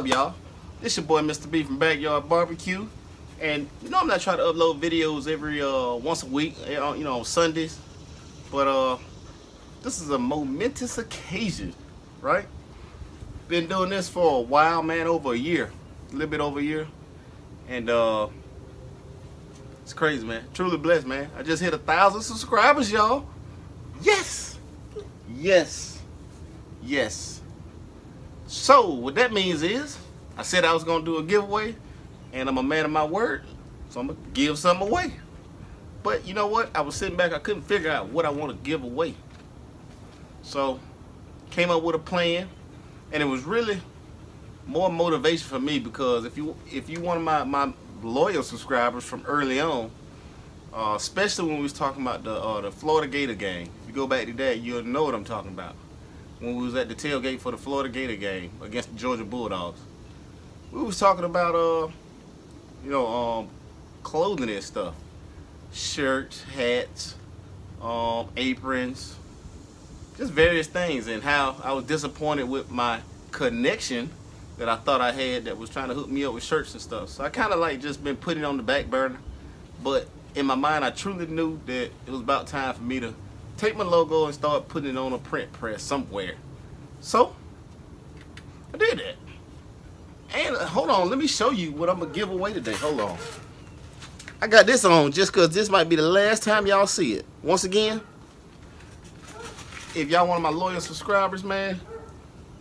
up, y'all? This your boy, Mr. B from Backyard Barbecue. And you know I'm not trying to upload videos every uh, once a week, eh, you know, on Sundays. But uh, this is a momentous occasion, right? Been doing this for a while, man, over a year. A little bit over a year. And uh, it's crazy, man. Truly blessed, man. I just hit a thousand subscribers, y'all. Yes. Yes. Yes. So what that means is I said I was gonna do a giveaway and I'm a man of my word, so I'm gonna give something away. But you know what? I was sitting back, I couldn't figure out what I want to give away. So came up with a plan and it was really more motivation for me because if you if you one of my, my loyal subscribers from early on, uh, especially when we was talking about the uh, the Florida Gator game. If you go back to that, you'll know what I'm talking about when we was at the tailgate for the Florida Gator game against the Georgia Bulldogs. We was talking about uh, you know, um, clothing and stuff, shirts, hats, um, aprons, just various things, and how I was disappointed with my connection that I thought I had that was trying to hook me up with shirts and stuff. So I kind of like just been putting on the back burner, but in my mind, I truly knew that it was about time for me to take my logo and start putting it on a print press somewhere. So, I did that. And uh, hold on, let me show you what I'm gonna give away today. Hold on. I got this on just cause this might be the last time y'all see it. Once again, if y'all one of my loyal subscribers, man,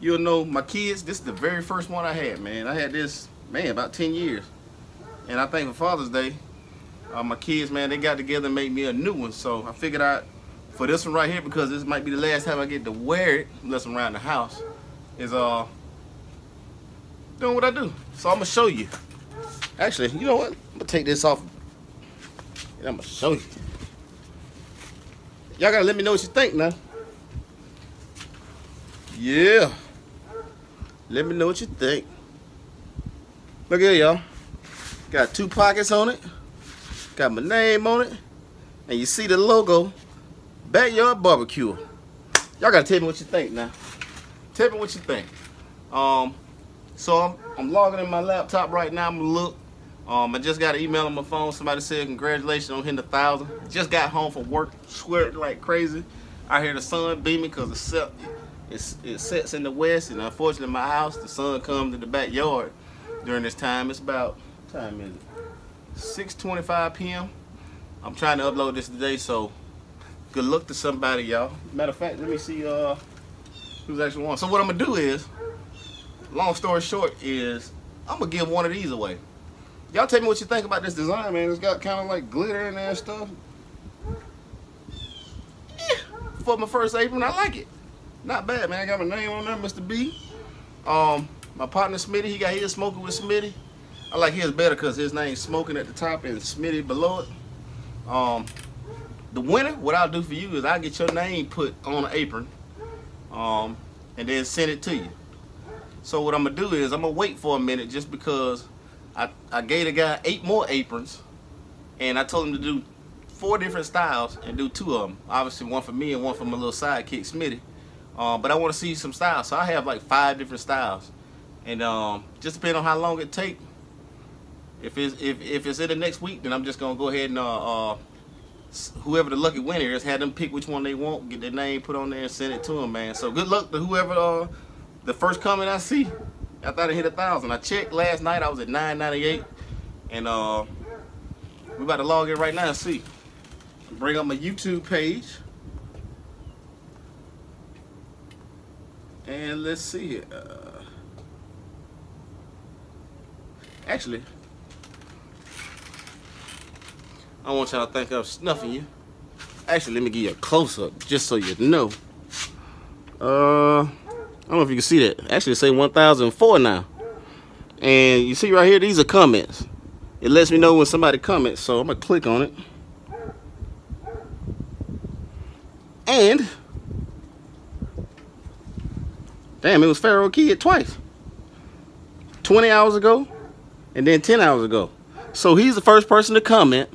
you'll know my kids, this is the very first one I had, man. I had this, man, about 10 years. And I think for Father's Day, uh, my kids, man, they got together and made me a new one. So I figured out for this one right here because this might be the last time I get to wear it unless I'm around the house is uh doing what I do. So I'm gonna show you. Actually you know what? I'm gonna take this off and I'm gonna show you. Y'all gotta let me know what you think now. Yeah. Let me know what you think. Look here y'all. Got two pockets on it. Got my name on it. And you see the logo Backyard Barbecue. Y'all gotta tell me what you think now. Tell me what you think. Um, so I'm, I'm logging in my laptop right now. I'm gonna look. Um, I just got an email on my phone. Somebody said congratulations on hitting a thousand. Just got home from work, sweating like crazy. I hear the sun beaming because it's set, it's, it sets in the west, and unfortunately, my house the sun comes to the backyard during this time. It's about time is it? 6:25 p.m. I'm trying to upload this today, so good luck to somebody, y'all. Matter of fact, let me see uh, who's actually won. So what I'm gonna do is, long story short, is I'm gonna give one of these away. Y'all tell me what you think about this design, man. It's got kind of like glitter in there and stuff. For my first apron, I like it. Not bad, man. I got my name on there, Mr. B. Um, my partner Smitty, he got his smoking with Smitty. I like his better because his name's smoking at the top and Smitty below it. Um, the winner, what I'll do for you is I'll get your name put on an apron um, and then send it to you. So what I'm gonna do is I'm gonna wait for a minute just because I, I gave the guy eight more aprons and I told him to do four different styles and do two of them. Obviously one for me and one for my little sidekick Smitty. Um, but I want to see some styles. So I have like five different styles. And um, just depending on how long it take. If it's if, if it's in the next week, then I'm just gonna go ahead and uh, uh, whoever the lucky winner is, had them pick which one they want, get their name put on there and send it to them, man. So good luck to whoever uh, the first comment I see. I thought it hit a thousand. I checked last night, I was at 998. And uh, we about to log in right now and see. Bring up my YouTube page. And let's see. Uh, actually, I want y'all to think I'm snuffing you. Actually, let me give you a close-up just so you know. Uh, I don't know if you can see that. Actually, say 1004 now. And you see right here, these are comments. It lets me know when somebody comments, so I'm going to click on it. And, damn, it was Pharaoh Kid twice. 20 hours ago, and then 10 hours ago. So he's the first person to comment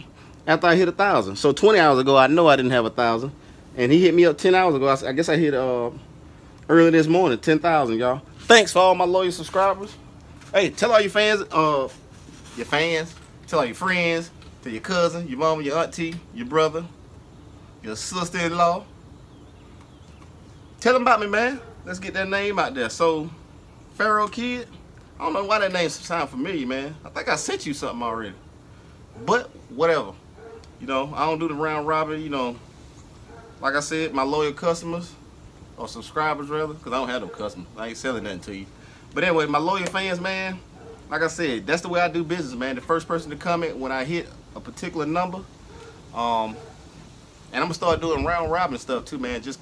after I hit a thousand. So 20 hours ago, I know I didn't have a thousand. And he hit me up 10 hours ago. I, guess I hit uh, early this morning, 10,000, y'all. Thanks for all my loyal subscribers. Hey, tell all your fans, uh, your fans, tell all your friends, to your cousin, your mama, your auntie, your brother, your sister-in-law. Tell them about me, man. Let's get that name out there. So, Pharaoh Kid, I don't know why that name sound familiar, man. I think I sent you something already. But, whatever. You know, I don't do the round robin, you know. Like I said, my loyal customers, or subscribers rather, because I don't have no customers. I ain't selling nothing to you. But anyway, my loyal fans, man, like I said, that's the way I do business, man. The first person to comment when I hit a particular number. Um, and I'm gonna start doing round robin stuff too, man. Just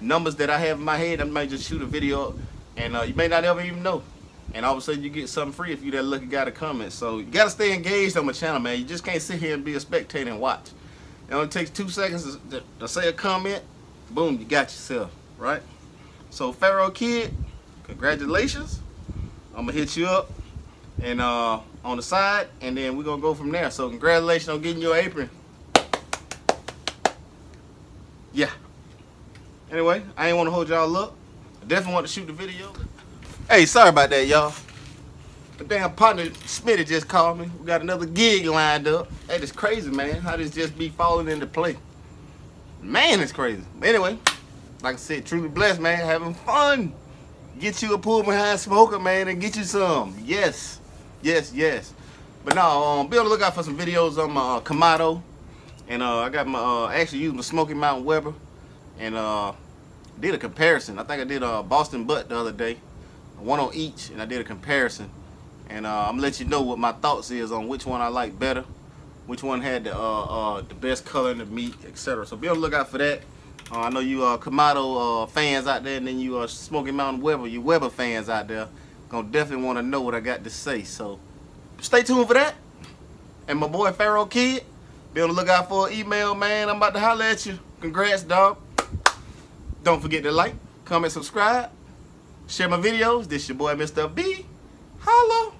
numbers that I have in my head. I might just shoot a video, and uh, you may not ever even know. And all of a sudden, you get something free if you that lucky guy to comment. So you gotta stay engaged on my channel, man. You just can't sit here and be a spectator and watch. It only takes two seconds to, to say a comment. Boom, you got yourself, right? So Pharaoh Kid, congratulations. I'm gonna hit you up and uh, on the side, and then we're gonna go from there. So congratulations on getting your apron. Yeah. Anyway, I ain't want to hold y'all up. I definitely want to shoot the video. Hey, sorry about that, y'all. The damn partner Smitty just called me. We got another gig lined up. Hey, it's crazy, man. How this just be falling into play. Man, it's crazy. Anyway, like I said, truly blessed, man. Having fun. Get you a pool behind smoker, man, and get you some. Yes. Yes, yes. But no, um, be on the lookout for some videos on my uh, Kamado. And uh, I got my, uh, actually used my Smokey Mountain Weber. And uh, did a comparison. I think I did a uh, Boston Butt the other day. One on each, and I did a comparison. And uh, I'm gonna let you know what my thoughts is on which one I like better. Which one had the, uh, uh, the best color in the meat, etc. So be on the lookout for that. Uh, I know you uh, Kamado uh, fans out there, and then you uh, Smokey Mountain Weber, you Weber fans out there. Gonna definitely want to know what I got to say. So stay tuned for that. And my boy Pharaoh Kid, be on the lookout for an email, man. I'm about to holler at you. Congrats, dog. Don't forget to like, comment, subscribe, share my videos. This your boy, Mr. B. Holla.